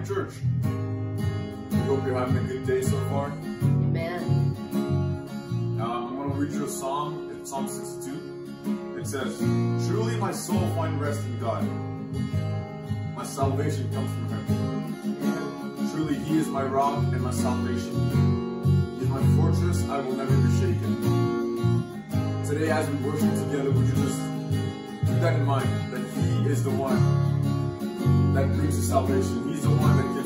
morning, church. We hope you're having a good day so far. Amen. Um, I'm going to read you a song. It's Psalm 62. It says, Truly my soul find rest in God. My salvation comes from Him. Truly He is my rock and my salvation. In my fortress, I will never be shaken. Today as we worship together, would you just keep that in mind, that He is the one that brings you salvation. He's the one that gives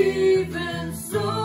even so.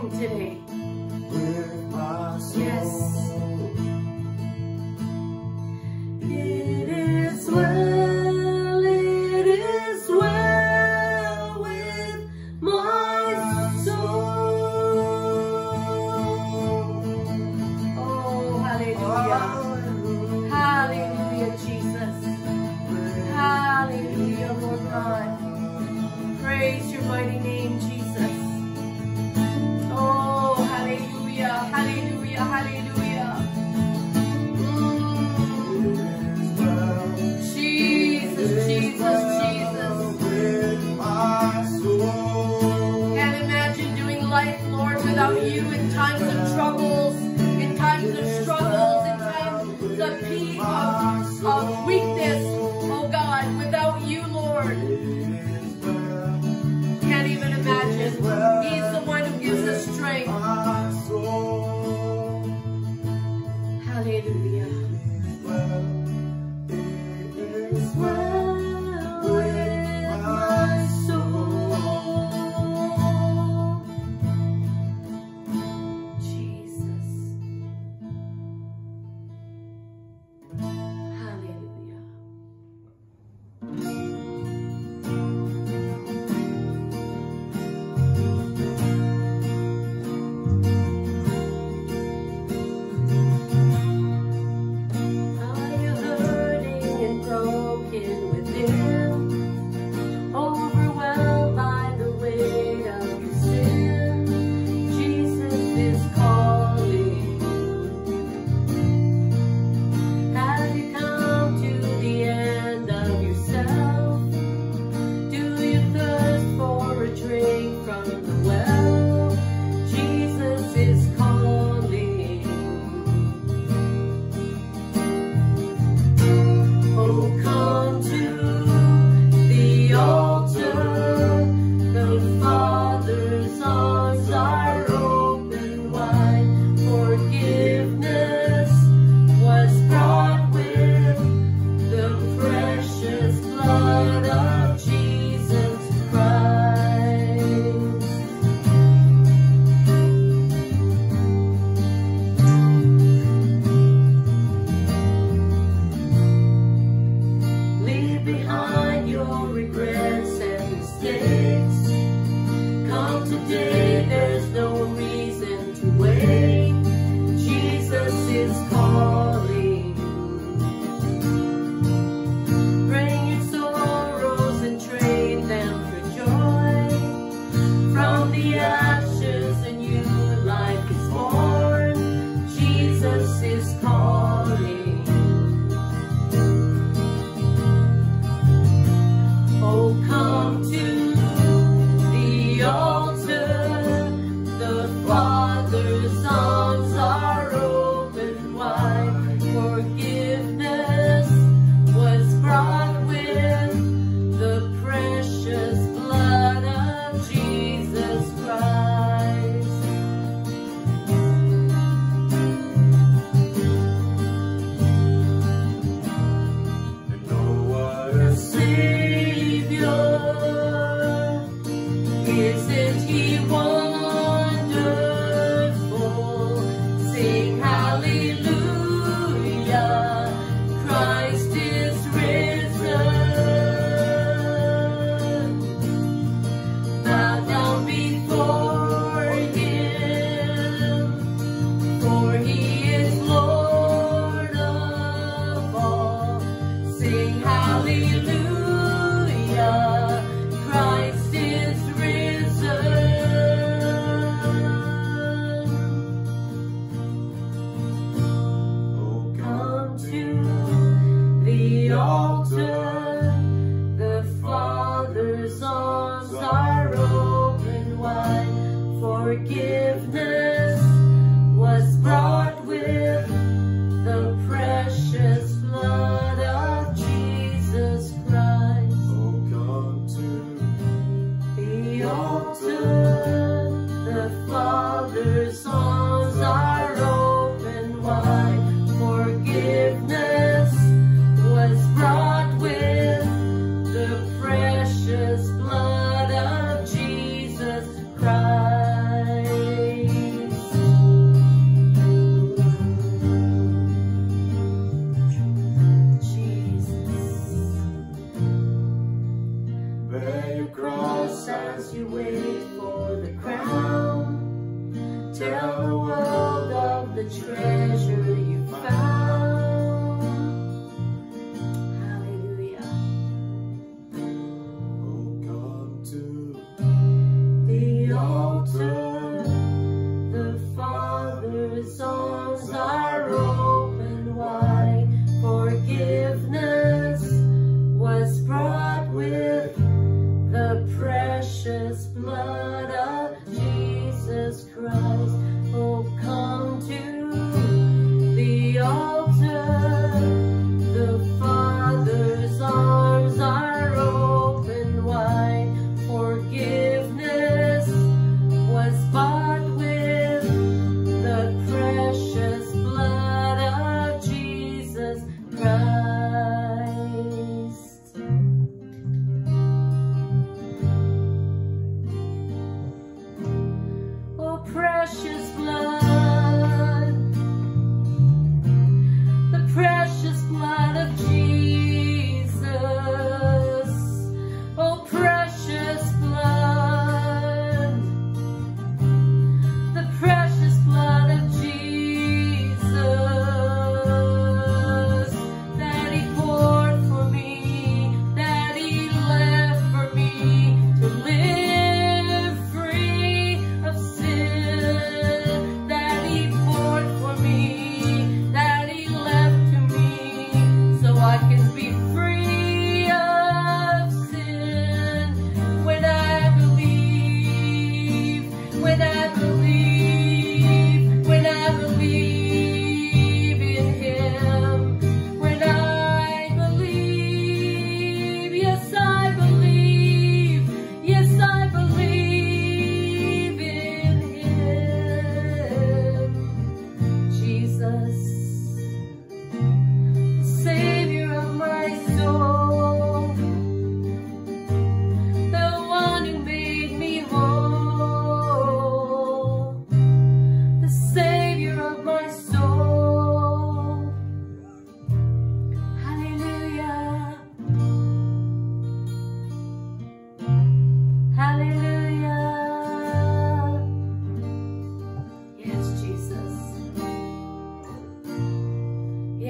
Soul sing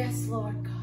Yes, Lord God.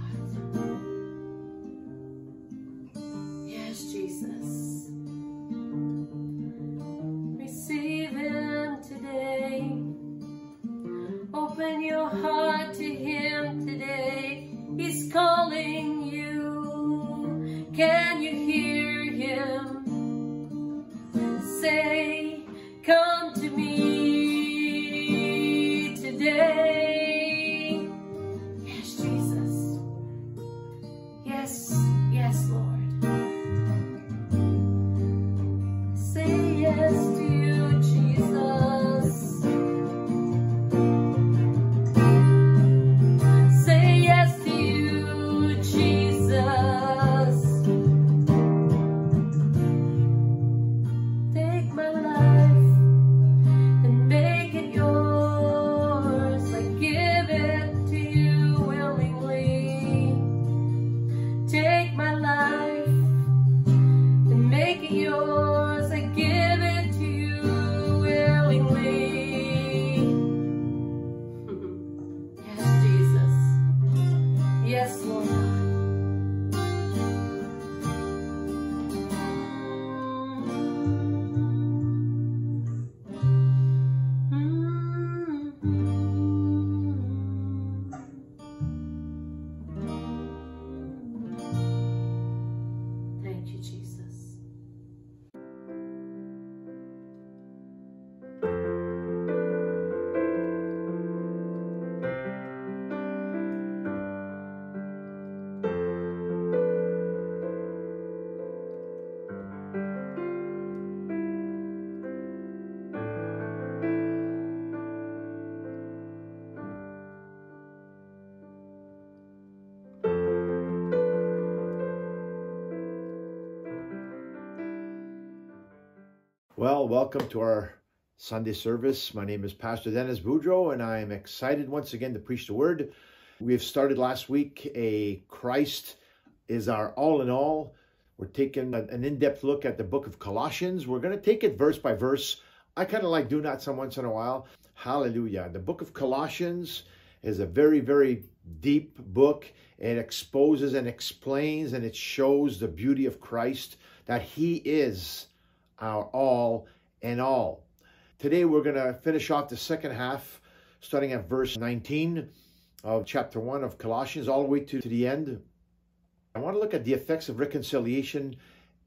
Well, welcome to our Sunday service. My name is Pastor Dennis Boudreau, and I am excited once again to preach the word. We have started last week a Christ is our all in all. We're taking an in depth look at the book of Colossians. We're going to take it verse by verse. I kind of like doing that some once in a while. Hallelujah. The book of Colossians is a very, very deep book. It exposes and explains and it shows the beauty of Christ, that He is our all in all. Today we're going to finish off the second half, starting at verse 19 of chapter 1 of Colossians, all the way to, to the end. I want to look at the effects of reconciliation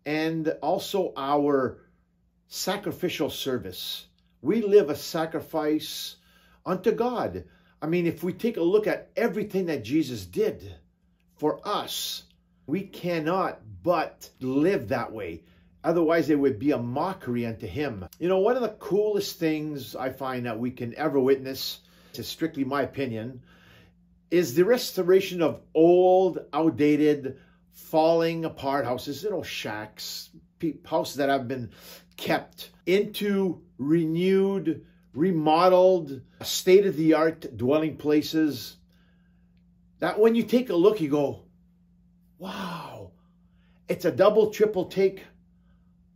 and also our sacrificial service. We live a sacrifice unto God. I mean, if we take a look at everything that Jesus did for us, we cannot but live that way. Otherwise, it would be a mockery unto him. You know, one of the coolest things I find that we can ever witness, is strictly my opinion, is the restoration of old, outdated, falling apart houses, you know, shacks, houses that have been kept into renewed, remodeled, state of the art dwelling places. That when you take a look, you go, wow, it's a double, triple take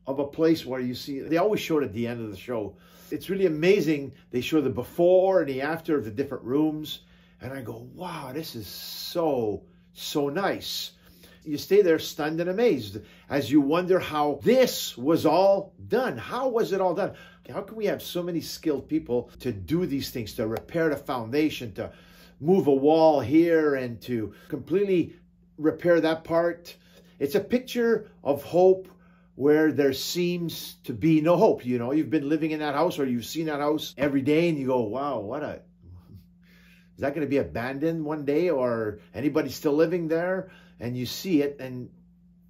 of a place where you see, they always show it at the end of the show. It's really amazing. They show the before and the after of the different rooms. And I go, wow, this is so, so nice. You stay there stunned and amazed as you wonder how this was all done. How was it all done? How can we have so many skilled people to do these things, to repair the foundation, to move a wall here and to completely repair that part? It's a picture of hope where there seems to be no hope. You know, you've been living in that house or you've seen that house every day and you go, wow, what a is that going to be abandoned one day or anybody still living there? And you see it and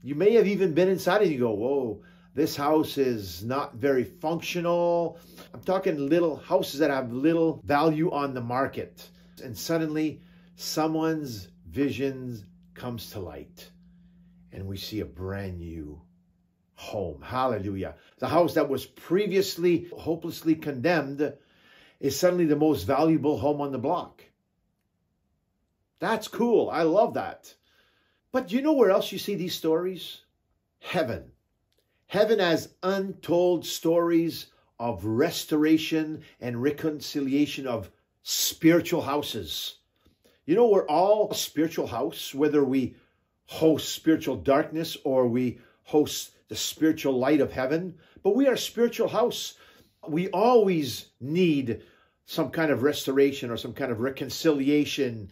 you may have even been inside and you go, whoa, this house is not very functional. I'm talking little houses that have little value on the market. And suddenly someone's visions comes to light and we see a brand new home. Hallelujah. The house that was previously hopelessly condemned is suddenly the most valuable home on the block. That's cool. I love that. But you know where else you see these stories? Heaven. Heaven has untold stories of restoration and reconciliation of spiritual houses. You know, we're all a spiritual house, whether we host spiritual darkness or we host the spiritual light of heaven, but we are a spiritual house. We always need some kind of restoration or some kind of reconciliation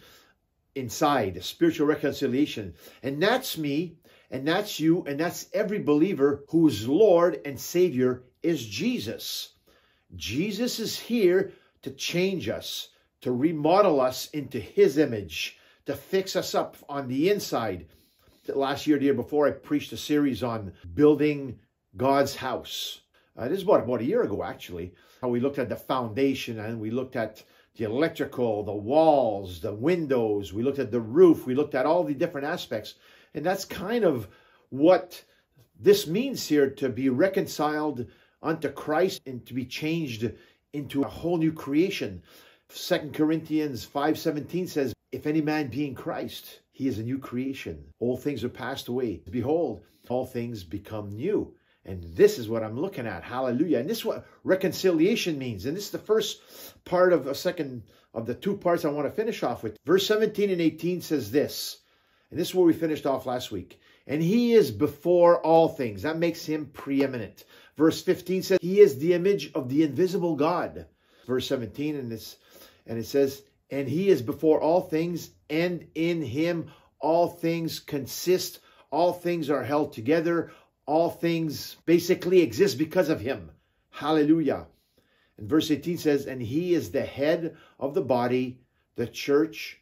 inside, spiritual reconciliation. And that's me, and that's you, and that's every believer whose Lord and Savior is Jesus. Jesus is here to change us, to remodel us into his image, to fix us up on the inside. Last year, the year before, I preached a series on building God's house. Uh, this is about, about a year ago, actually, how we looked at the foundation and we looked at the electrical, the walls, the windows. We looked at the roof. We looked at all the different aspects. And that's kind of what this means here to be reconciled unto Christ and to be changed into a whole new creation. Second Corinthians 5.17 says, If any man be in Christ, he is a new creation. All things are passed away. Behold, all things become new. And this is what I'm looking at. Hallelujah. And this is what reconciliation means. And this is the first part of a second of the two parts I want to finish off with. Verse 17 and 18 says this. And this is where we finished off last week. And he is before all things. That makes him preeminent. Verse 15 says, He is the image of the invisible God. Verse 17, and this and it says, And he is before all things, and in him all things consist, all things are held together, all things basically exist because of him. Hallelujah. And verse 18 says, And he is the head of the body, the church,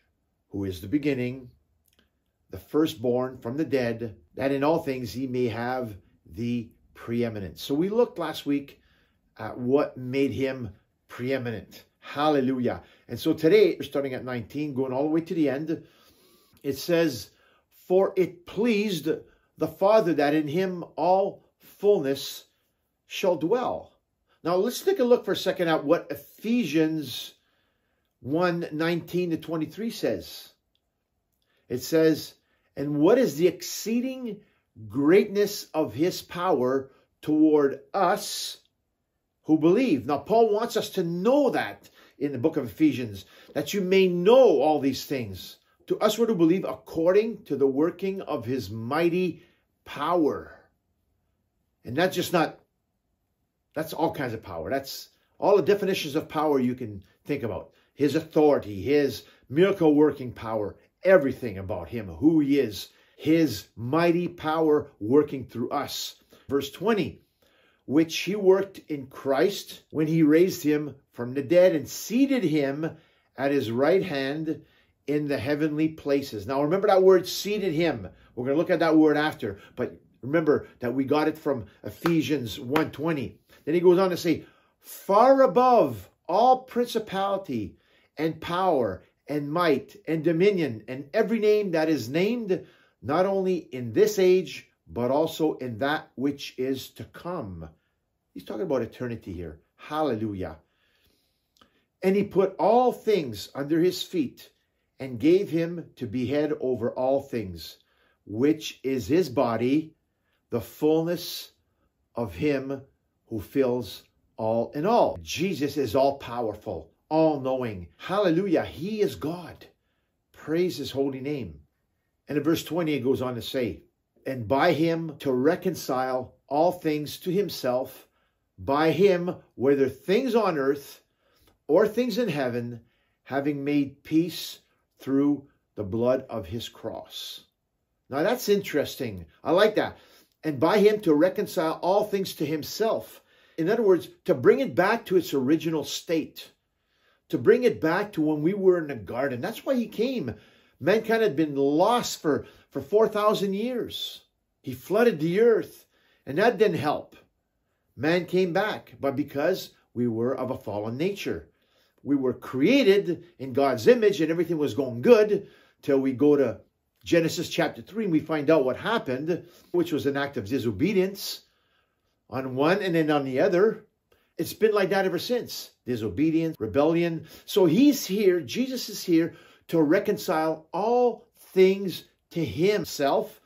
who is the beginning, the firstborn from the dead, that in all things he may have the preeminence. So we looked last week at what made him preeminent. Hallelujah. And so today, starting at 19, going all the way to the end, it says, For it pleased the Father that in him all fullness shall dwell. Now let's take a look for a second at what Ephesians 1 19 to 23 says. It says, And what is the exceeding greatness of his power toward us who believe? Now, Paul wants us to know that in the book of Ephesians, that you may know all these things. To us who believe according to the working of his mighty power. And that's just not, that's all kinds of power. That's all the definitions of power you can think about. His authority, his miracle working power, everything about him, who he is, his mighty power working through us. Verse 20, which he worked in Christ when he raised him from the dead and seated him at his right hand in the heavenly places. Now remember that word seated him. We're going to look at that word after, but remember that we got it from Ephesians 1:20. Then he goes on to say, far above all principality and power and might and dominion and every name that is named, not only in this age, but also in that which is to come. He's talking about eternity here. Hallelujah. And he put all things under his feet and gave him to be head over all things, which is his body, the fullness of him who fills all in all. Jesus is all powerful, all knowing. Hallelujah. He is God. Praise his holy name. And in verse 20, it goes on to say, And by him to reconcile all things to himself, by him, whether things on earth or things in heaven, having made peace through the blood of his cross. Now that's interesting. I like that. And by him to reconcile all things to himself. In other words, to bring it back to its original state, to bring it back to when we were in the garden. That's why he came. Mankind had been lost for, for 4,000 years. He flooded the earth, and that didn't help. Man came back, but because we were of a fallen nature we were created in God's image and everything was going good till we go to Genesis chapter 3 and we find out what happened, which was an act of disobedience on one and then on the other. It's been like that ever since. Disobedience, rebellion. So he's here, Jesus is here to reconcile all things to himself.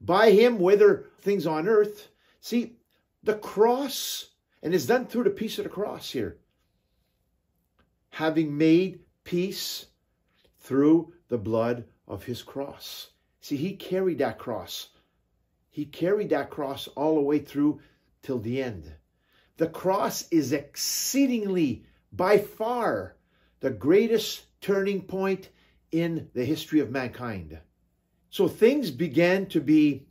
By him, whether things on earth. See, the cross, and it's done through the peace of the cross here having made peace through the blood of his cross. See, he carried that cross. He carried that cross all the way through till the end. The cross is exceedingly, by far, the greatest turning point in the history of mankind. So things began to be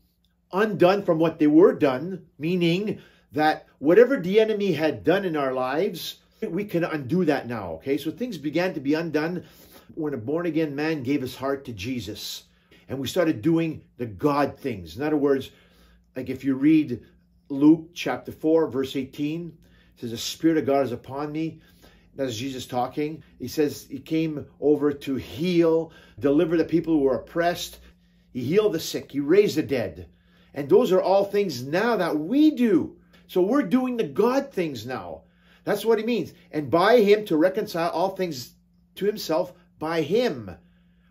undone from what they were done, meaning that whatever the enemy had done in our lives, we can undo that now, okay? So things began to be undone when a born again man gave his heart to Jesus. And we started doing the God things. In other words, like if you read Luke chapter 4, verse 18, it says, The Spirit of God is upon me. That's Jesus talking. He says he came over to heal, deliver the people who were oppressed. He healed the sick. He raised the dead. And those are all things now that we do. So we're doing the God things now. That's what he means. And by him to reconcile all things to himself by him,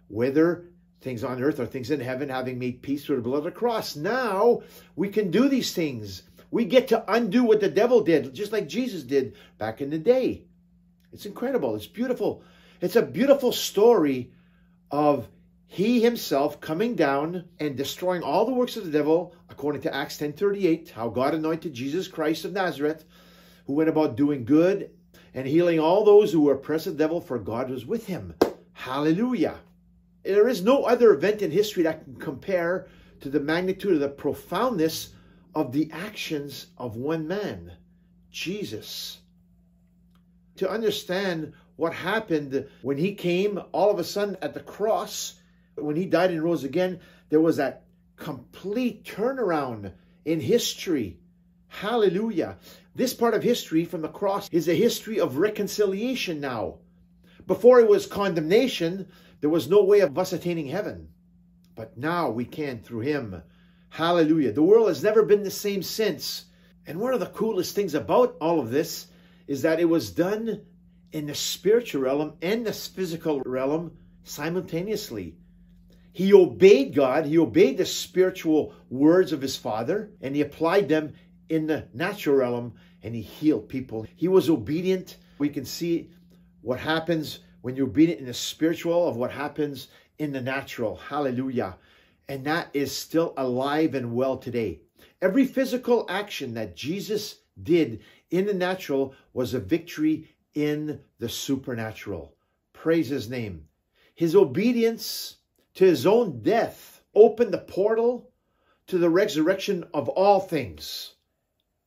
whether things on earth or things in heaven, having made peace through the blood of the cross. Now we can do these things. We get to undo what the devil did, just like Jesus did back in the day. It's incredible. It's beautiful. It's a beautiful story of he himself coming down and destroying all the works of the devil, according to Acts 10.38, how God anointed Jesus Christ of Nazareth who went about doing good and healing all those who were oppressed of the devil, for God was with him. Hallelujah. There is no other event in history that can compare to the magnitude of the profoundness of the actions of one man, Jesus. To understand what happened when he came all of a sudden at the cross, when he died and rose again, there was that complete turnaround in history. Hallelujah. This part of history from the cross is a history of reconciliation now. Before it was condemnation, there was no way of us attaining heaven. But now we can through him. Hallelujah. The world has never been the same since. And one of the coolest things about all of this is that it was done in the spiritual realm and the physical realm simultaneously. He obeyed God, he obeyed the spiritual words of his father, and he applied them in the natural realm and he healed people. He was obedient. We can see what happens when you're obedient in the spiritual of what happens in the natural. Hallelujah. And that is still alive and well today. Every physical action that Jesus did in the natural was a victory in the supernatural. Praise his name. His obedience to his own death opened the portal to the resurrection of all things.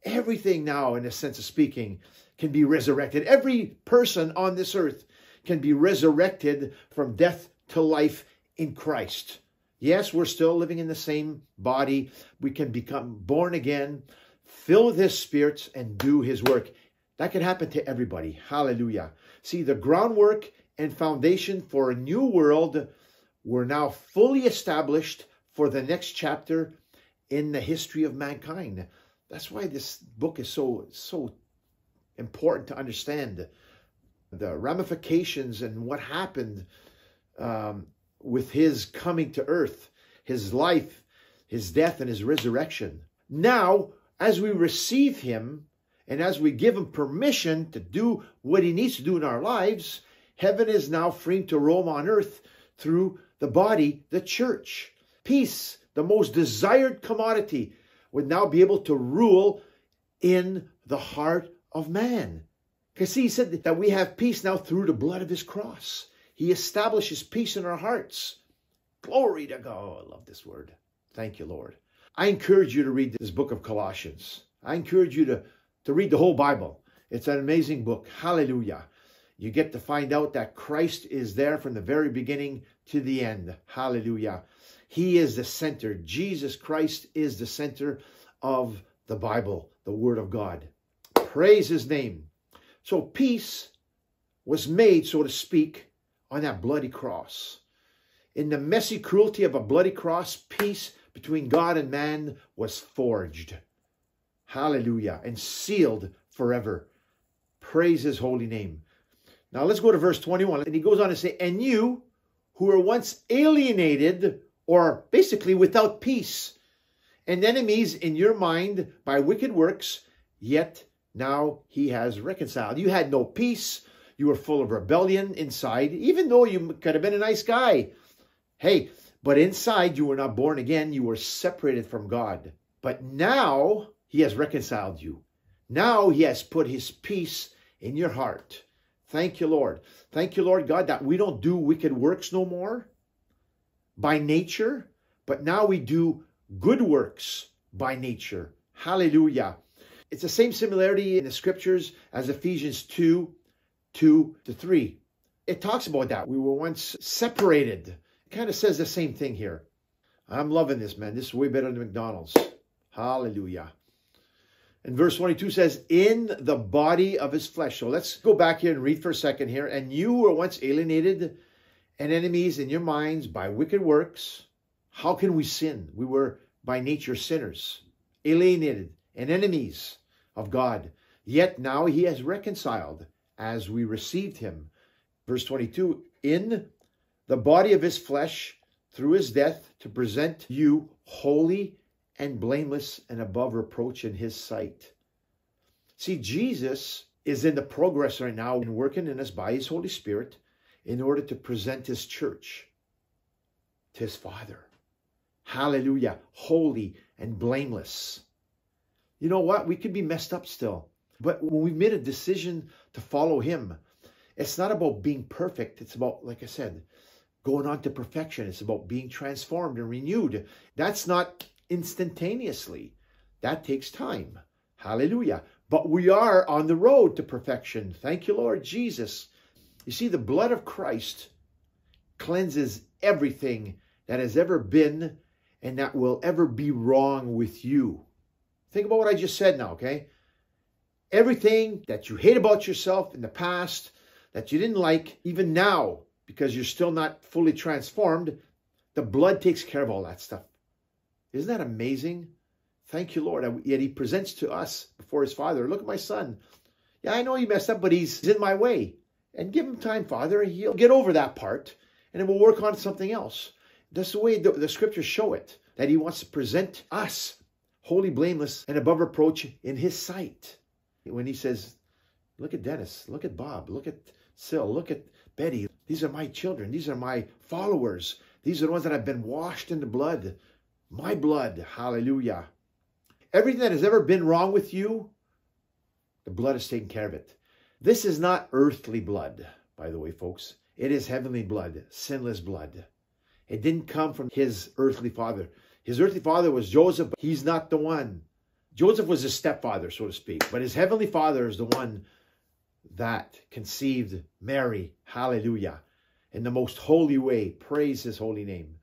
Everything now, in a sense of speaking, can be resurrected. Every person on this earth can be resurrected from death to life in Christ. Yes, we're still living in the same body. We can become born again, fill with his spirits, and do his work. That can happen to everybody. Hallelujah. See, the groundwork and foundation for a new world were now fully established for the next chapter in the history of mankind. That's why this book is so so important to understand the ramifications and what happened um, with his coming to earth, his life, his death, and his resurrection. Now, as we receive him and as we give him permission to do what he needs to do in our lives, heaven is now free to roam on earth through the body, the church. Peace, the most desired commodity, would now be able to rule in the heart of man. Because he said that we have peace now through the blood of his cross. He establishes peace in our hearts. Glory to God. Oh, I love this word. Thank you, Lord. I encourage you to read this book of Colossians. I encourage you to, to read the whole Bible. It's an amazing book. Hallelujah. You get to find out that Christ is there from the very beginning to the end. Hallelujah. He is the center. Jesus Christ is the center of the Bible, the Word of God. Praise His name. So peace was made, so to speak, on that bloody cross. In the messy cruelty of a bloody cross, peace between God and man was forged. Hallelujah. And sealed forever. Praise his holy name. Now let's go to verse 21. And he goes on to say, And you who were once alienated or basically without peace and enemies in your mind by wicked works, yet now he has reconciled. You had no peace. You were full of rebellion inside, even though you could have been a nice guy. Hey, but inside you were not born again. You were separated from God. But now he has reconciled you. Now he has put his peace in your heart. Thank you, Lord. Thank you, Lord God, that we don't do wicked works no more by nature, but now we do good works by nature. Hallelujah. It's the same similarity in the scriptures as Ephesians 2, 2 to 3. It talks about that. We were once separated. It kind of says the same thing here. I'm loving this, man. This is way better than McDonald's. Hallelujah. And verse 22 says, in the body of his flesh. So let's go back here and read for a second here. And you were once alienated and enemies in your minds by wicked works. How can we sin? We were by nature sinners, alienated and enemies of God. Yet now he has reconciled as we received him. Verse 22, in the body of his flesh through his death to present you holy and blameless and above reproach in his sight. See, Jesus is in the progress right now in working in us by his Holy Spirit in order to present his church to his Father. Hallelujah. Holy and blameless. You know what? We could be messed up still. But when we've made a decision to follow him, it's not about being perfect. It's about, like I said, going on to perfection. It's about being transformed and renewed. That's not instantaneously. That takes time. Hallelujah. But we are on the road to perfection. Thank you, Lord Jesus. You see, the blood of Christ cleanses everything that has ever been and that will ever be wrong with you. Think about what I just said now, okay? Everything that you hate about yourself in the past, that you didn't like, even now, because you're still not fully transformed, the blood takes care of all that stuff. Isn't that amazing? Thank you, Lord. Yet he presents to us before his father, look at my son. Yeah, I know he messed up, but he's in my way. And give him time, Father. He'll get over that part and then we'll work on something else. That's the way the, the scriptures show it, that he wants to present us holy, blameless, and above reproach in his sight. When he says, look at Dennis, look at Bob, look at Sil, look at Betty. These are my children. These are my followers. These are the ones that have been washed in the blood. My blood. Hallelujah. Everything that has ever been wrong with you, the blood has taken care of it. This is not earthly blood, by the way, folks. It is heavenly blood, sinless blood. It didn't come from his earthly father. His earthly father was Joseph. But he's not the one. Joseph was his stepfather, so to speak. But his heavenly father is the one that conceived Mary. Hallelujah. In the most holy way. Praise his holy name.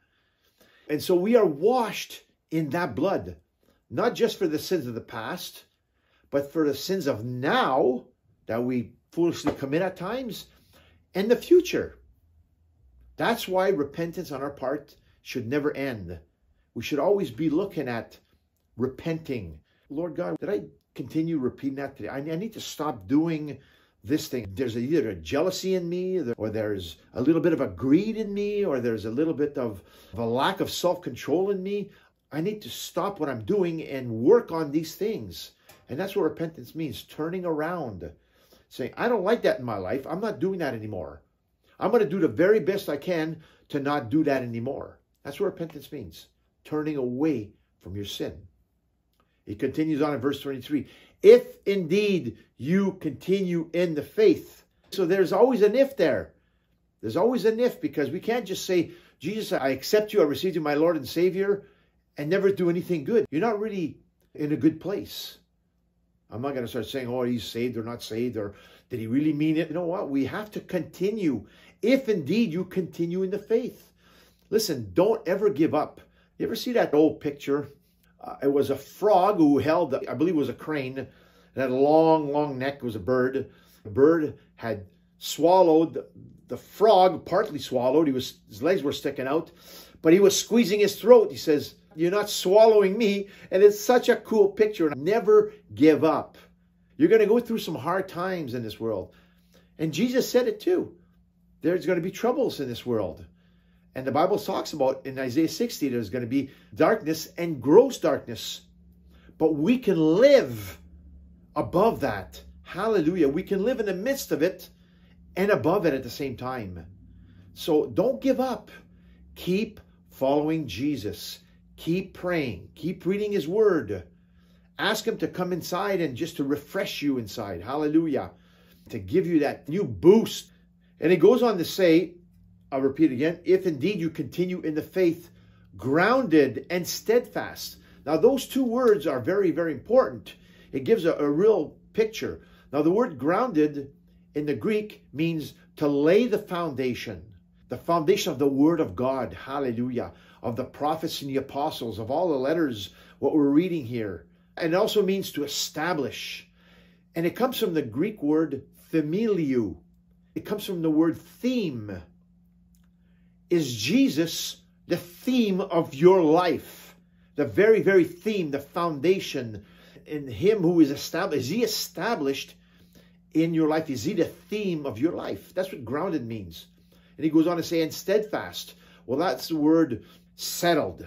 And so we are washed in that blood. Not just for the sins of the past, but for the sins of now that we foolishly commit at times and the future. That's why repentance on our part should never end. We should always be looking at repenting. Lord God, did I continue repeating that today? I, need to stop doing this thing. There's either a jealousy in me, or there's a little bit of a greed in me, or there's a little bit of, of a lack of self control in me. I need to stop what I'm doing and work on these things. And that's what repentance means turning around, saying, I don't like that in my life. I'm not doing that anymore. I'm going to do the very best I can to not do that anymore. That's what repentance means turning away from your sin. He continues on in verse 23 If indeed you continue in the faith. So there's always an if there. There's always an if because we can't just say, Jesus, I accept you, I receive you, my Lord and Savior, and never do anything good. You're not really in a good place. I'm not going to start saying, oh, he's saved or not saved, or did he really mean it? You know what? We have to continue if indeed you continue in the faith. Listen, don't ever give up. You ever see that old picture? Uh, it was a frog who held, I believe it was a crane, and had a long, long neck. It was a bird. The bird had swallowed the frog, partly swallowed. He was his legs were sticking out, but he was squeezing his throat. He says, "You're not swallowing me." And it's such a cool picture. Never give up. You're going to go through some hard times in this world, and Jesus said it too there's going to be troubles in this world. And the Bible talks about in Isaiah 60, there's going to be darkness and gross darkness. But we can live above that. Hallelujah. We can live in the midst of it and above it at the same time. So don't give up. Keep following Jesus. Keep praying. Keep reading his word. Ask him to come inside and just to refresh you inside. Hallelujah. To give you that new boost and he goes on to say, I'll repeat again, if indeed you continue in the faith, grounded and steadfast. Now, those two words are very, very important. It gives a, a real picture. Now, the word grounded in the Greek means to lay the foundation, the foundation of the Word of God, hallelujah, of the prophets and the apostles, of all the letters, what we're reading here. And it also means to establish. And it comes from the Greek word themeliou, it comes from the word theme. Is Jesus the theme of your life? The very, very theme, the foundation in Him who is established. Is He established in your life? Is He the theme of your life? That's what grounded means. And He goes on to say, and steadfast. Well, that's the word settled.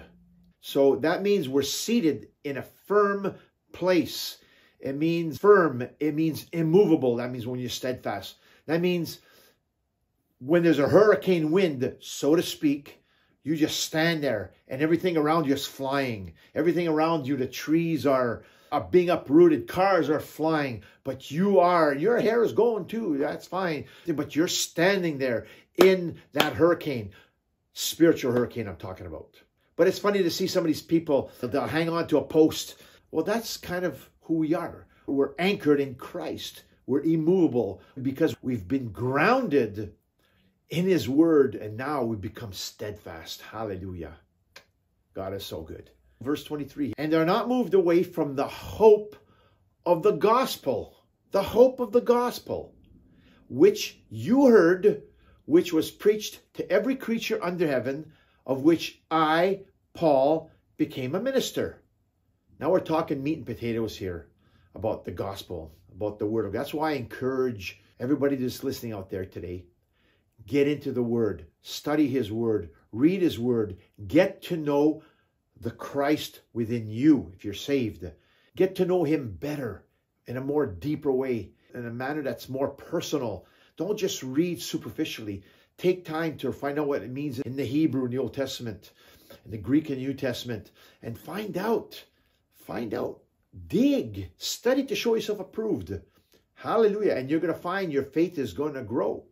So that means we're seated in a firm place. It means firm. It means immovable. That means when you're steadfast. That means when there's a hurricane wind, so to speak, you just stand there and everything around you is flying. Everything around you, the trees are, are being uprooted, cars are flying, but you are, your hair is going too, that's fine. But you're standing there in that hurricane, spiritual hurricane I'm talking about. But it's funny to see some of these people, they'll hang on to a post. Well, that's kind of who we are. We're anchored in Christ. We're immovable because we've been grounded in his word and now we become steadfast. Hallelujah. God is so good. Verse 23, and they're not moved away from the hope of the gospel, the hope of the gospel, which you heard, which was preached to every creature under heaven, of which I, Paul, became a minister. Now we're talking meat and potatoes here about the gospel, about the word of God. That's why I encourage everybody that's listening out there today. Get into the word, study his word, read his word, get to know the Christ within you if you're saved. Get to know him better in a more deeper way, in a manner that's more personal. Don't just read superficially. Take time to find out what it means in the Hebrew in the Old Testament, in the Greek and New Testament, and find out. Find out. Dig. Study to show yourself approved. Hallelujah. And you're going to find your faith is going to grow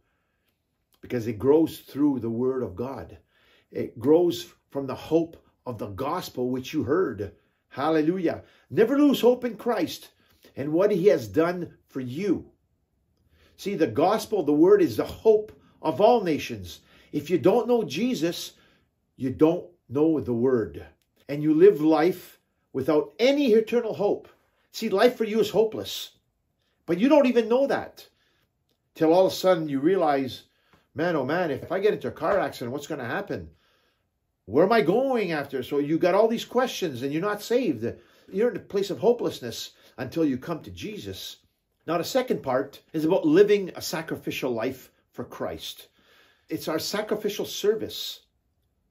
because it grows through the Word of God. It grows from the hope of the gospel which you heard. Hallelujah. Never lose hope in Christ and what he has done for you. See, the gospel, the word is the hope of all nations. If you don't know Jesus, you don't know the word. And you live life without any eternal hope. See, life for you is hopeless. But you don't even know that. Till all of a sudden you realize, man, oh man, if I get into a car accident, what's going to happen? Where am I going after? So you got all these questions and you're not saved. You're in a place of hopelessness until you come to Jesus. Now, the second part is about living a sacrificial life for Christ. It's our sacrificial service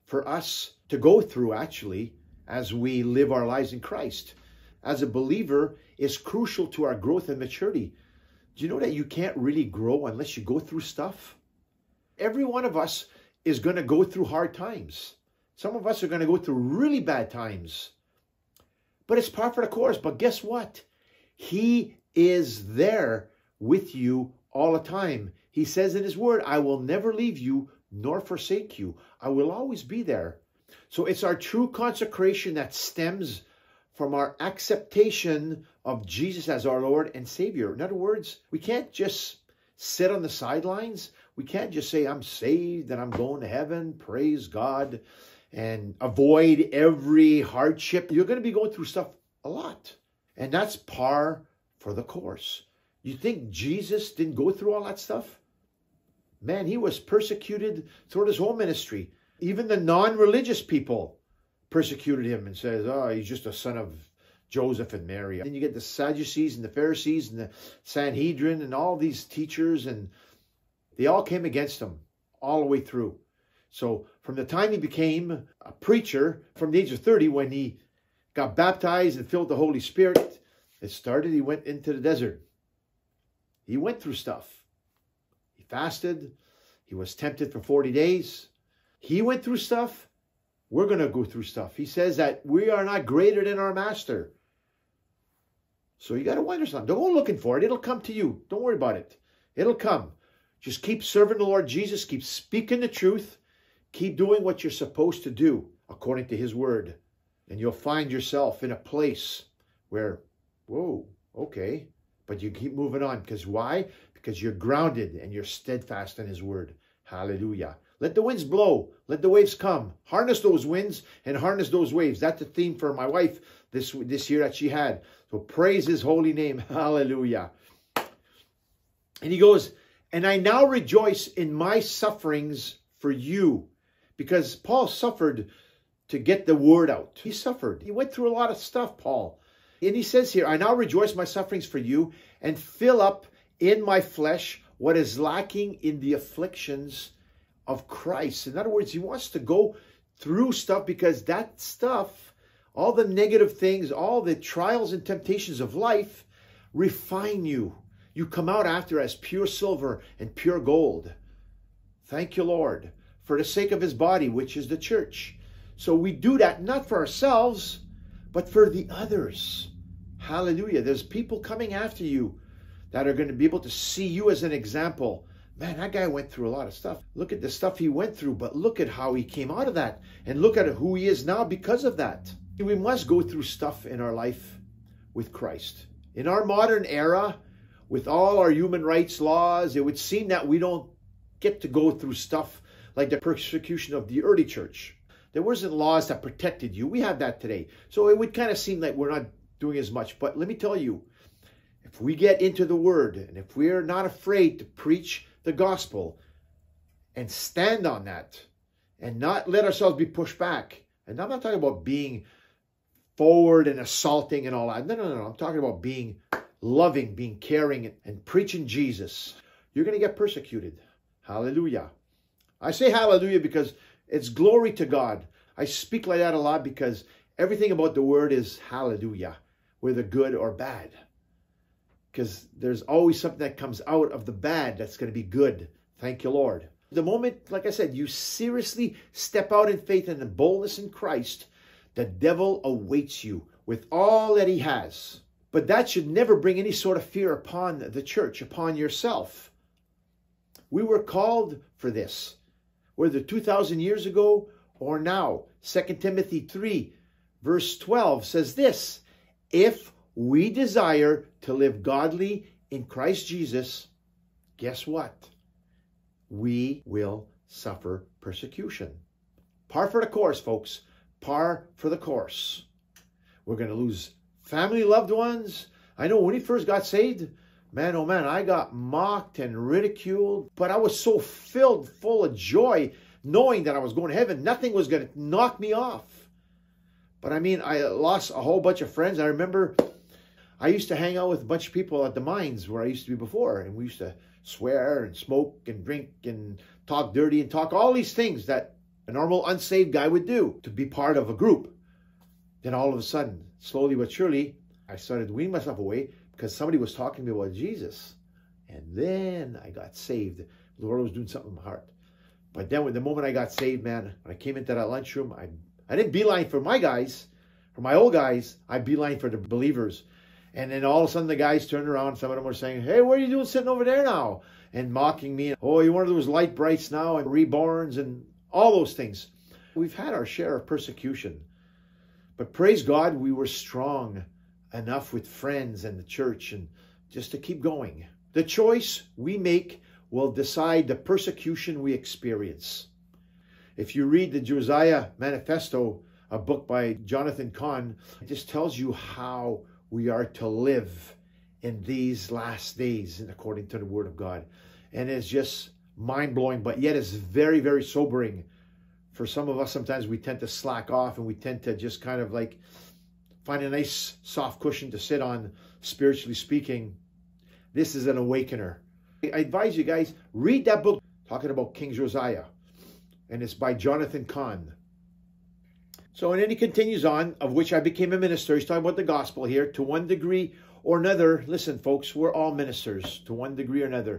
for us to go through, actually, as we live our lives in Christ. As a believer, is crucial to our growth and maturity. Do you know that you can't really grow unless you go through stuff? Every one of us is going to go through hard times. Some of us are going to go through really bad times. But it's par for the course. But guess what? He is there with you all the time. He says in his word, I will never leave you nor forsake you. I will always be there. So it's our true consecration that stems from our acceptation of Jesus as our Lord and Savior. In other words, we can't just sit on the sidelines. We can't just say, I'm saved and I'm going to heaven. Praise God and avoid every hardship. You're going to be going through stuff a lot. And that's par for the course. You think Jesus didn't go through all that stuff? Man, he was persecuted throughout his whole ministry. Even the non-religious people persecuted him and says, oh, he's just a son of Joseph and Mary. Then you get the Sadducees and the Pharisees and the Sanhedrin and all these teachers, and they all came against him all the way through. So from the time he became a preacher, from the age of 30, when he got baptized and filled the Holy Spirit, it started, he went into the desert. He went through stuff. He fasted. He was tempted for 40 days. He went through stuff. We're going to go through stuff. He says that we are not greater than our master. So you got to wonder something. Don't go looking for it. It'll come to you. Don't worry about it. It'll come. Just keep serving the Lord Jesus. Keep speaking the truth. Keep doing what you're supposed to do according to his word. And you'll find yourself in a place where, whoa, okay. But you keep moving on. Because why? Because you're grounded and you're steadfast in his word. Hallelujah. Let the winds blow. Let the waves come. Harness those winds and harness those waves. That's the theme for my wife this, this year that she had. So praise his holy name. Hallelujah. And he goes, And I now rejoice in my sufferings for you because Paul suffered to get the word out. He suffered. He went through a lot of stuff, Paul. And he says here, I now rejoice my sufferings for you and fill up in my flesh what is lacking in the afflictions of Christ. In other words, he wants to go through stuff because that stuff, all the negative things, all the trials and temptations of life refine you. You come out after as pure silver and pure gold. Thank you, Lord for the sake of his body, which is the church. So we do that not for ourselves, but for the others. Hallelujah. There's people coming after you that are going to be able to see you as an example. Man, that guy went through a lot of stuff. Look at the stuff he went through, but look at how he came out of that. And look at who he is now because of that. We must go through stuff in our life with Christ. In our modern era, with all our human rights laws, it would seem that we don't get to go through stuff like the persecution of the early church. There wasn't laws that protected you. We have that today. So it would kind of seem like we're not doing as much. But let me tell you, if we get into the word and if we're not afraid to preach the gospel and stand on that and not let ourselves be pushed back, and I'm not talking about being forward and assaulting and all that. No, no, no. I'm talking about being loving, being caring, and preaching Jesus. You're going to get persecuted. Hallelujah. I say hallelujah because it's glory to God. I speak like that a lot because everything about the word is hallelujah, whether good or bad. Because there's always something that comes out of the bad that's going to be good. Thank you, Lord. The moment, like I said, you seriously step out in faith and in boldness in Christ, the devil awaits you with all that he has. But that should never bring any sort of fear upon the church, upon yourself. We were called for this, whether 2,000 years ago or now. 2 Timothy 3, verse 12 says this If we desire to live godly in Christ Jesus, guess what? We will suffer persecution. Par for the course, folks. Par for the course. We're going to lose family, loved ones. I know when he first got saved, man, oh man, I got mocked and ridiculed, but I was so filled, full of joy, knowing that I was going to heaven. Nothing was going to knock me off. But I mean, I lost a whole bunch of friends. I remember I used to hang out with a bunch of people at the mines where I used to be before, and we used to swear and smoke and drink and talk dirty and talk all these things that a normal unsaved guy would do to be part of a group. Then all of a sudden, slowly but surely, I started weaning myself away because somebody was talking to me about Jesus. And then I got saved. The Lord was doing something in my heart. But then the moment I got saved, man, when I came into that lunchroom, I, I didn't beeline for my guys, for my old guys. I beeline for the believers. And then all of a sudden the guys turned around. Some of them were saying, hey, what are you doing sitting over there now? And mocking me. Oh, you're one of those light brights now and reborns and all those things. We've had our share of persecution. But praise God, we were strong enough with friends and the church and just to keep going. The choice we make will decide the persecution we experience. If you read the Josiah Manifesto, a book by Jonathan Cahn, it just tells you how we are to live in these last days according to the word of God. And it's just mind blowing, but yet it's very, very sobering. For some of us, sometimes we tend to slack off and we tend to just kind of like find a nice soft cushion to sit on, spiritually speaking. This is an awakener. I advise you guys, read that book talking about King Josiah. And it's by Jonathan Cahn. So, and then he continues on, of which I became a minister. He's talking about the gospel here to one degree or another. Listen, folks, we're all ministers to one degree or another.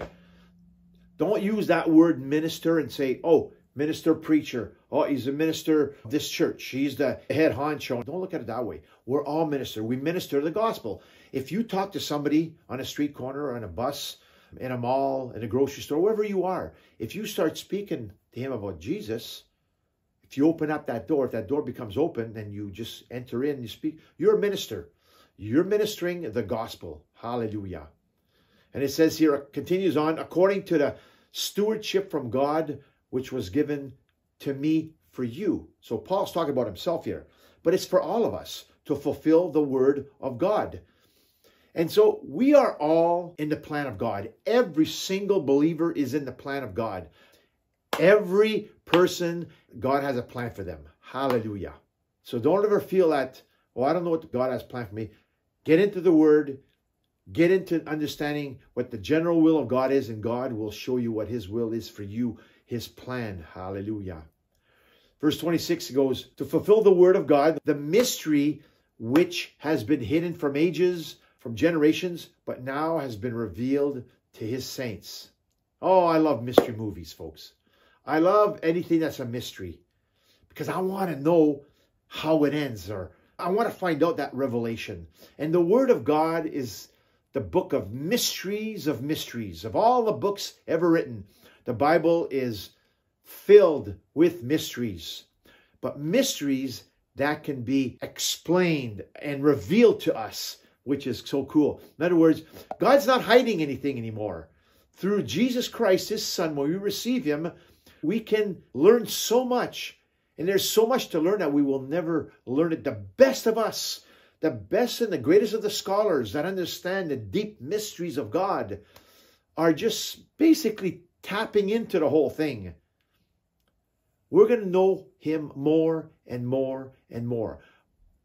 Don't use that word minister and say, oh, minister preacher. Oh, he's a minister of this church. He's the head honcho. Don't look at it that way. We're all minister. We minister the gospel. If you talk to somebody on a street corner or on a bus, in a mall, in a grocery store, wherever you are, if you start speaking to him about Jesus, if you open up that door, if that door becomes open then you just enter in, you speak, you're a minister. You're ministering the gospel. Hallelujah. And it says here, it continues on, according to the stewardship from God, which was given to me for you. So Paul's talking about himself here, but it's for all of us to fulfill the word of God. And so we are all in the plan of God. Every single believer is in the plan of God. Every person, God has a plan for them. Hallelujah. So don't ever feel that, oh, I don't know what God has planned for me. Get into the Word, get into understanding what the general will of God is, and God will show you what His will is for you, His plan. Hallelujah. Verse 26 goes, To fulfill the Word of God, the mystery which has been hidden from ages, from generations, but now has been revealed to His saints. Oh, I love mystery movies, folks. I love anything that's a mystery because I want to know how it ends or I want to find out that revelation. And the Word of God is the book of mysteries of mysteries. Of all the books ever written, the Bible is filled with mysteries. But mysteries that can be explained and revealed to us, which is so cool. In other words, God's not hiding anything anymore. Through Jesus Christ, his son, when we receive him, we can learn so much. And there's so much to learn that we will never learn it. The best of us, the best and the greatest of the scholars that understand the deep mysteries of God are just basically tapping into the whole thing. We're going to know him more and more and more.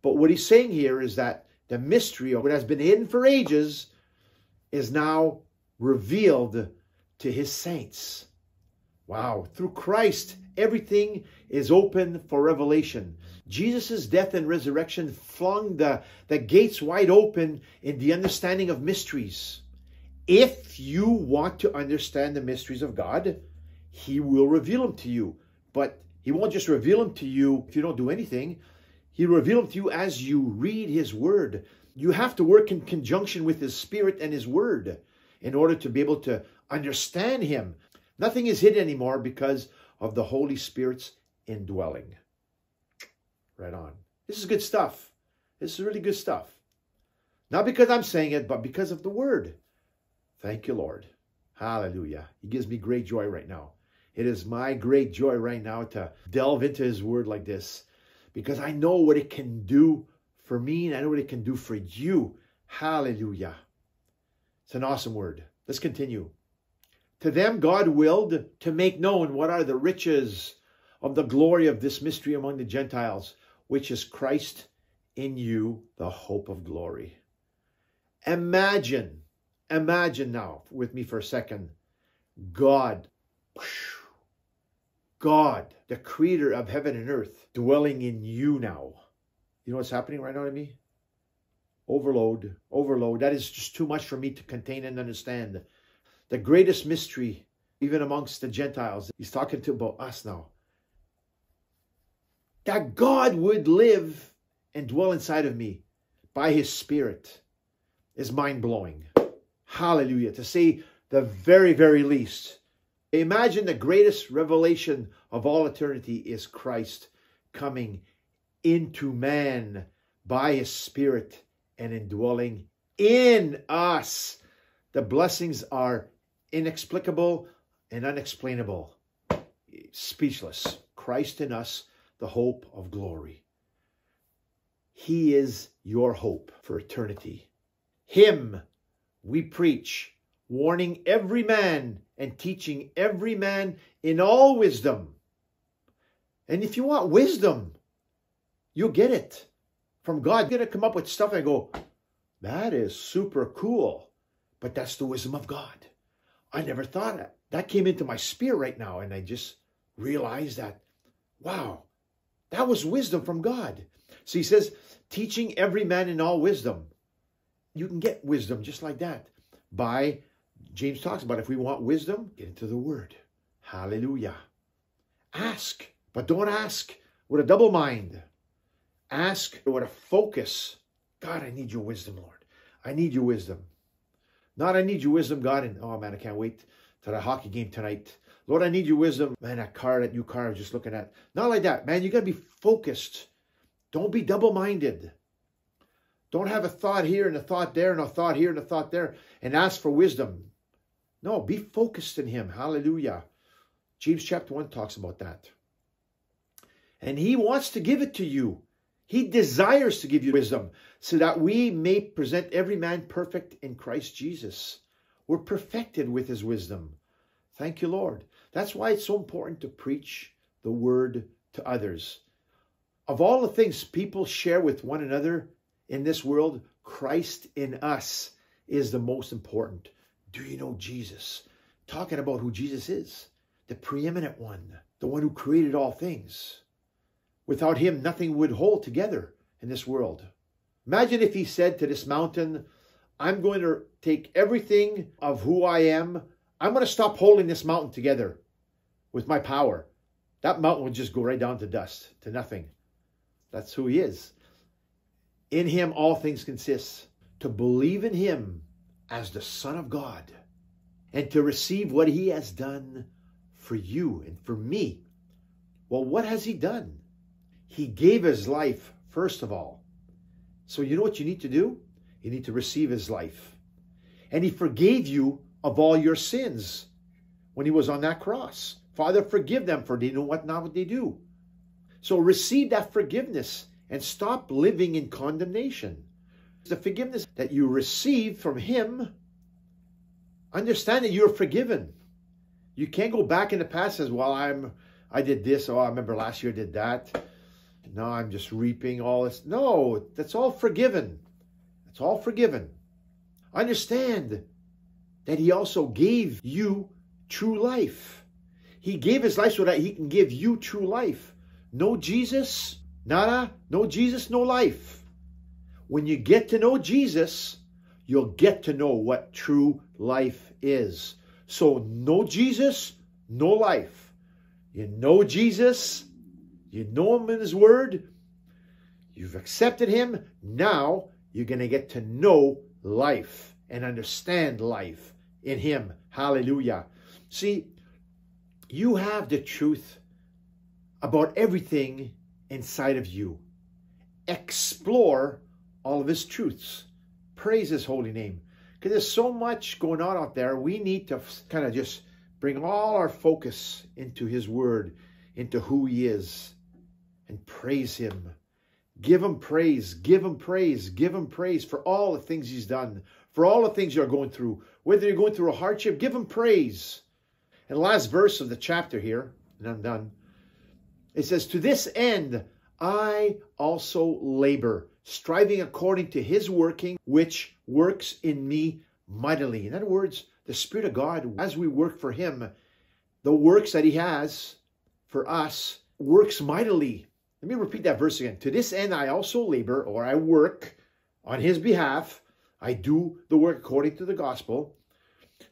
But what he's saying here is that the mystery of what has been hidden for ages is now revealed to his saints. Wow, through Christ, everything is open for revelation. Jesus' death and resurrection flung the, the gates wide open in the understanding of mysteries. If you want to understand the mysteries of God, He will reveal them to you. But He won't just reveal them to you if you don't do anything. He'll reveal them to you as you read His Word. You have to work in conjunction with His Spirit and His Word in order to be able to understand Him. Nothing is hidden anymore because of the Holy Spirit's indwelling. Right on. This is good stuff. This is really good stuff. Not because I'm saying it, but because of the Word. Thank you, Lord. Hallelujah. He gives me great joy right now. It is my great joy right now to delve into His Word like this because I know what it can do for me and I know what it can do for you. Hallelujah. It's an awesome word. Let's continue. To them, God willed to make known what are the riches of the glory of this mystery among the Gentiles, which is Christ in you, the hope of glory. Imagine, imagine now with me for a second, God, God, the creator of heaven and earth, dwelling in you now. You know what's happening right now to me? Overload, overload. That is just too much for me to contain and understand. The greatest mystery, even amongst the Gentiles, he's talking to about us now. That God would live and dwell inside of me by his spirit is mind blowing. Hallelujah. To say the very, very least. Imagine the greatest revelation of all eternity is Christ coming into man by his spirit and indwelling in us. The blessings are inexplicable and unexplainable. Speechless. Christ in us, the hope of glory. He is your hope for eternity. Him we preach, warning every man and teaching every man in all wisdom. And if you want wisdom, you'll get it from God. You're going to come up with stuff and go, that is super cool. But that's the wisdom of God. I never thought that. That came into my spirit right now. And I just realized that, wow, that was wisdom from God. So he says, teaching every man in all wisdom. You can get wisdom just like that by, James talks about if we want wisdom, get into the word. Hallelujah. Ask, but don't ask with a double mind. Ask with a focus. God, I need your wisdom, Lord. I need your wisdom. Not I need your wisdom, God, and oh man, I can't wait to the hockey game tonight. Lord, I need your wisdom. Man, that car, that new car I was just looking at. Not like that, man. You got to be focused. Don't be double-minded. Don't have a thought here and a thought there and a thought here and a thought there and ask for wisdom. No, be focused in him. Hallelujah. James chapter 1 talks about that. And he wants to give it to you. He desires to give you wisdom so that we may present every man perfect in Christ Jesus. We're perfected with his wisdom. Thank you, Lord. That's why it's so important to preach the word to others. Of all the things people share with one another in this world, Christ in us is the most important. Do you know Jesus? Talking about who Jesus is, the preeminent one, the one who created all things. Without him, nothing would hold together in this world. Imagine if he said to this mountain, I'm going to take everything of who I am. I'm going to stop holding this mountain together with my power. That mountain would just go right down to dust, to nothing. That's who he is. In him, all things consist. To believe in him as the Son of God and to receive what he has done for you and for me. Well, what has he done? He gave his life, first of all. So you know what you need to do? You need to receive his life. And he forgave you of all your sins when he was on that cross. Father, forgive them for they know what not what they do. So receive that forgiveness and stop living in condemnation. The forgiveness that you receive from him, understand that you're forgiven. You can't go back in the past as well, I'm I did this, oh I remember last year I did that. Now I'm just reaping all this. No, that's all forgiven. It's all forgiven. Understand that he also gave you true life. He gave his life so that he can give you true life. No Jesus, nada, no Jesus, no life. When you get to know Jesus, you'll get to know what true life is. So, no Jesus, no life. You know Jesus, you know him in his word, you've accepted him. Now you're going to get to know life and understand life in him. Hallelujah. See, you have the truth about everything inside of you. Explore all of his truths. Praise his holy name. Because there's so much going on out there. We need to kind of just bring all our focus into his word, into who he is, and praise him. Give him praise, give him praise, give him praise for all the things he's done, for all the things you're going through. Whether you're going through a hardship, give him praise. And the last verse of the chapter here, and I'm done, it says, To this end I also labor, striving according to his working, which works in me mightily. In other words, the Spirit of God, as we work for him, the works that he has for us works mightily. Let me repeat that verse again. To this end I also labor, or I work on his behalf. I do the work according to the gospel,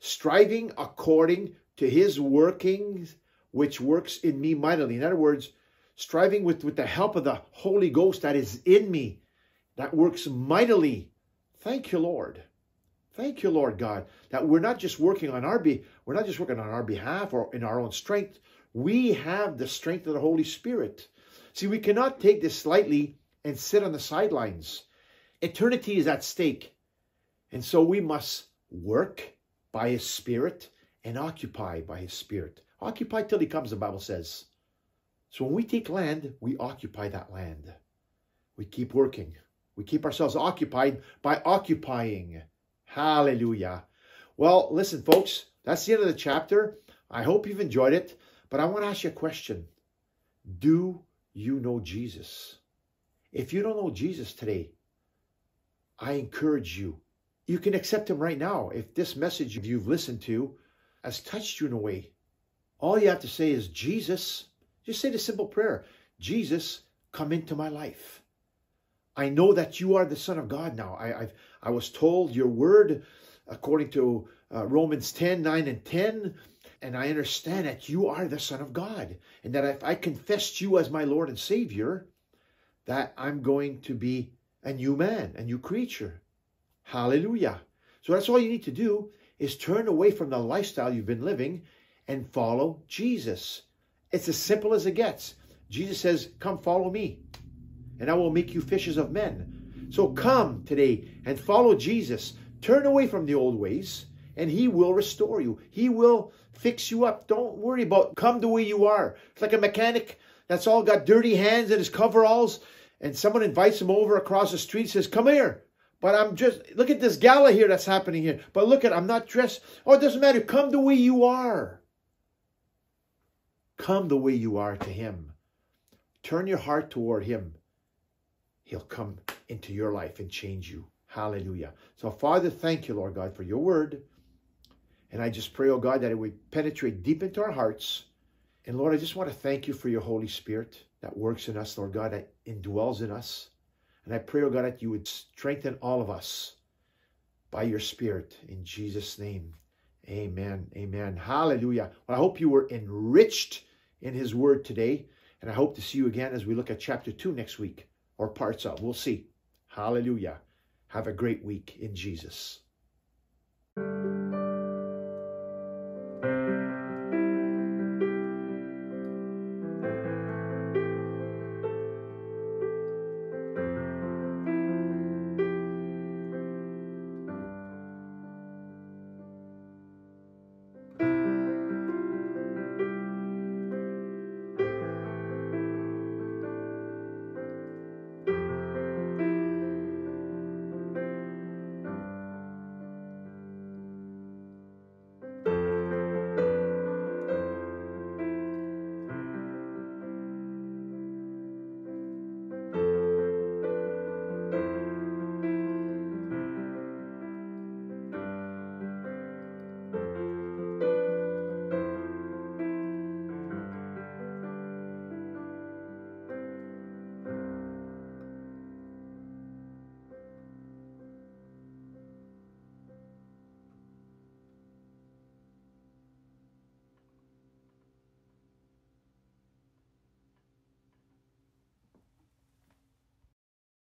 striving according to his workings, which works in me mightily. In other words, striving with, with the help of the Holy Ghost that is in me, that works mightily. Thank you, Lord. Thank you, Lord God, that we're not just working on our be we're not just working on our behalf or in our own strength. We have the strength of the Holy Spirit. See, we cannot take this lightly and sit on the sidelines. Eternity is at stake. And so we must work by his spirit and occupy by his spirit. Occupy till he comes, the Bible says. So when we take land, we occupy that land. We keep working. We keep ourselves occupied by occupying. Hallelujah. Well, listen, folks, that's the end of the chapter. I hope you've enjoyed it, but I want to ask you a question. Do you know Jesus. If you don't know Jesus today, I encourage you. You can accept him right now. If this message you've listened to has touched you in a way, all you have to say is, Jesus, just say the simple prayer, Jesus, come into my life. I know that you are the Son of God now. I, I've, I was told your word, according to uh, Romans 10, 9 and 10, and I understand that you are the Son of God, and that if I confessed you as my Lord and Savior, that I'm going to be a new man, a new creature. Hallelujah. So that's all you need to do is turn away from the lifestyle you've been living and follow Jesus. It's as simple as it gets. Jesus says, Come follow me, and I will make you fishers of men. So come today and follow Jesus. Turn away from the old ways and he will restore you. He will fix you up. Don't worry about come the way you are. It's like a mechanic that's all got dirty hands and his coveralls, and someone invites him over across the street, says, Come here. But I'm just, look at this gala here that's happening here. But look at, I'm not dressed. Oh, it doesn't matter. Come the way you are. Come the way you are to him. Turn your heart toward him. He'll come into your life and change you. Hallelujah. So, Father, thank you, Lord God, for your word. And I just pray, oh God, that it would penetrate deep into our hearts. And Lord, I just want to thank you for your Holy Spirit that works in us, Lord God, that indwells in us. And I pray, oh God, that you would strengthen all of us by your Spirit. In Jesus' name, amen. Amen. Hallelujah. Well, I hope you were enriched in his word today. And I hope to see you again as we look at chapter 2 next week, or parts of. We'll see. Hallelujah. Have a great week in Jesus.